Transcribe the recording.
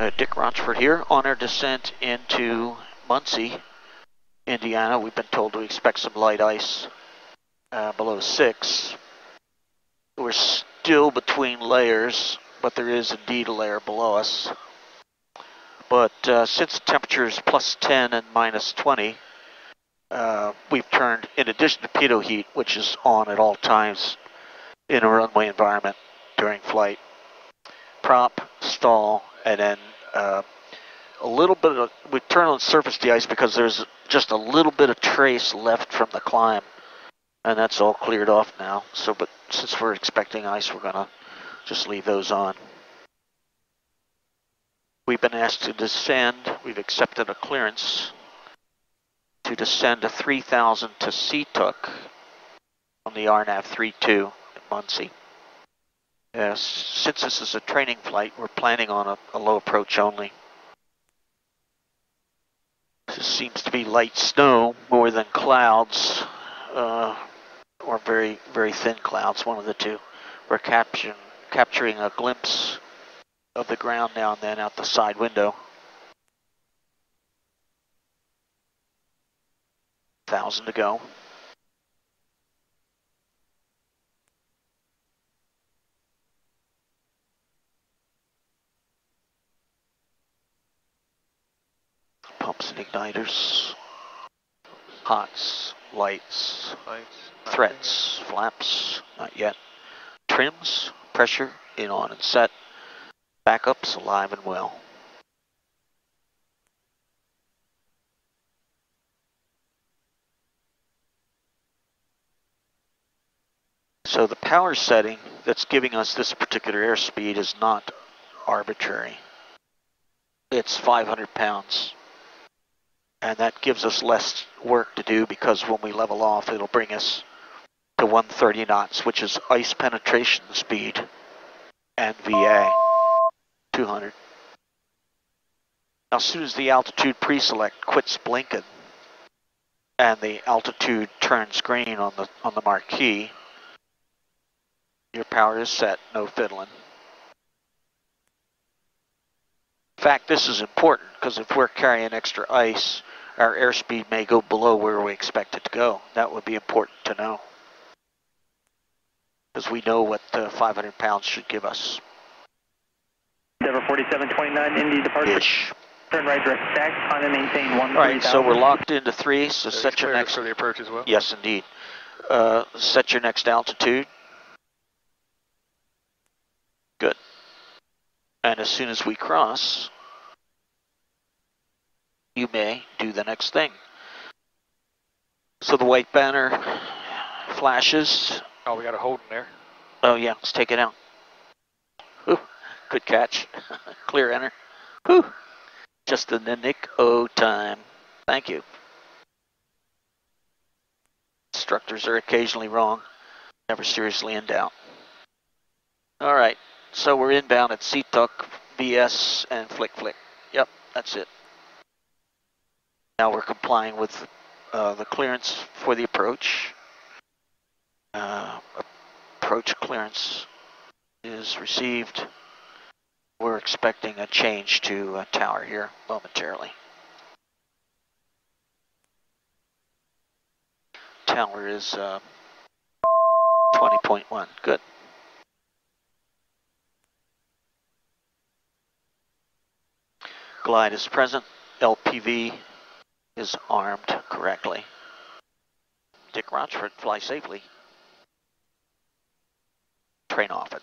Uh, Dick Rochfort here on our descent into Muncie, Indiana. We've been told to expect some light ice uh, below six. We're still between layers, but there is indeed a layer below us. But uh, since the temperature is plus 10 and minus 20, uh, we've turned, in addition to pitot heat, which is on at all times in a runway environment during flight, prop, stall, and then uh, a little bit of, we turn on surface deice because there's just a little bit of trace left from the climb. And that's all cleared off now. So, but since we're expecting ice, we're gonna just leave those on. We've been asked to descend, we've accepted a clearance to descend to 3000 to Sea-Took on the RNAV 32 in Muncie. Yes, since this is a training flight, we're planning on a, a low approach only. This seems to be light snow more than clouds, uh, or very, very thin clouds, one of the two. We're capturing, capturing a glimpse of the ground now and then out the side window. Thousand to go. And igniters. Hots, lights, Lights. threats, flaps, not yet. Trims, pressure, in, on, and set. Backups alive and well. So the power setting that's giving us this particular airspeed is not arbitrary. It's 500 pounds. And that gives us less work to do because when we level off, it'll bring us to 130 knots, which is ice penetration speed and VA 200. Now, as soon as the altitude pre-select quits blinking and the altitude turns green on the on the marquee, your power is set, no fiddling. In fact, this is important because if we're carrying extra ice, our airspeed may go below where we expect it to go. That would be important to know. Because we know what the 500 pounds should give us. Endeavor 4729, Indy departure. Ish. Turn right direct stack, climb and maintain 1 All right, so we're locked into three, so It's set your clear next, for the approach as well. yes indeed. Uh, set your next altitude. Good. And as soon as we cross, you may do the next thing. So the white banner flashes. Oh, we got a hold in there. Oh yeah, let's take it out. Whew, good catch. Clear enter. Whew. Just in the nick o time. Thank you. Instructors are occasionally wrong, never seriously in doubt. All right, so we're inbound at Sea-Took, VS, and Flick Flick. Yep, that's it. Now we're complying with uh, the clearance for the approach. Uh, approach clearance is received. We're expecting a change to a tower here momentarily. Tower is uh, 20.1, good. Glide is present, LPV is armed correctly. Dick Rochfort, fly safely. Train off it.